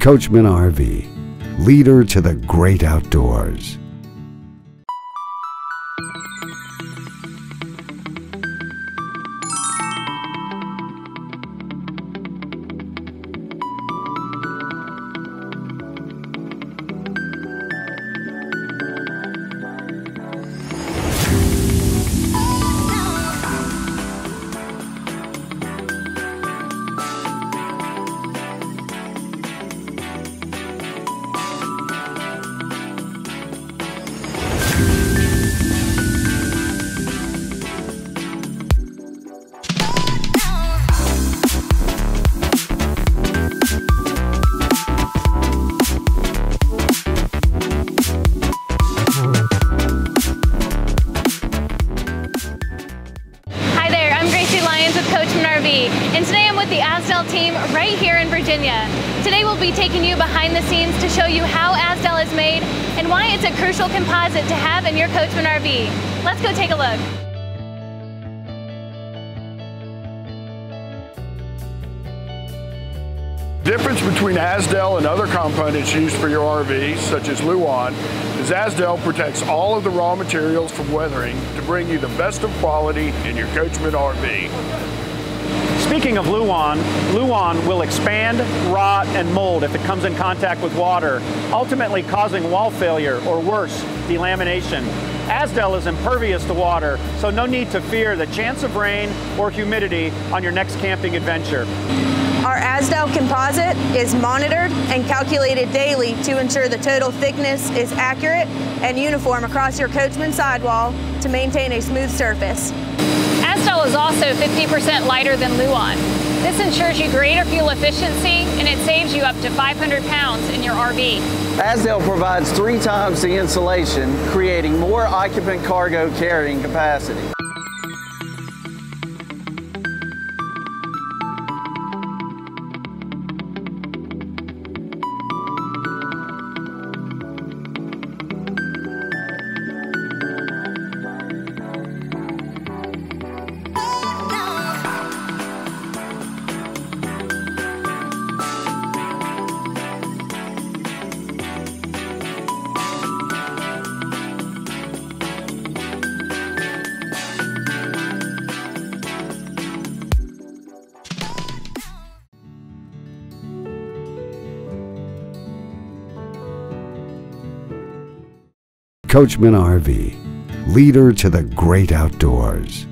Coachmen RV, leader to the great outdoors. And today I'm with the AZDEL team right here in Virginia. Today we'll be taking you behind the scenes to show you how AZDEL is made and why it's a crucial composite to have in your Coachmen RV. Let's go take a look. The difference between AZDEL and other components used for your RV, such as Luan, is AZDEL protects all of the raw materials from weathering to bring you the best of quality in your Coachmen RV. Speaking of Luan, Luan will expand, rot, and mold if it comes in contact with water, ultimately causing wall failure or worse, delamination. AZDEL is impervious to water, so no need to fear the chance of rain or humidity on your next camping adventure. Our AZDEL composite is monitored and calculated daily to ensure the total thickness is accurate and uniform across your Coachmen sidewall to maintain a smooth surface. AZDEL is also 50% lighter than Luan. This ensures you greater fuel efficiency and it saves you up to 500 pounds in your RV. AZDEL provides three times the insulation, creating more occupant cargo carrying capacity. Coachmen RV, leader to the great outdoors.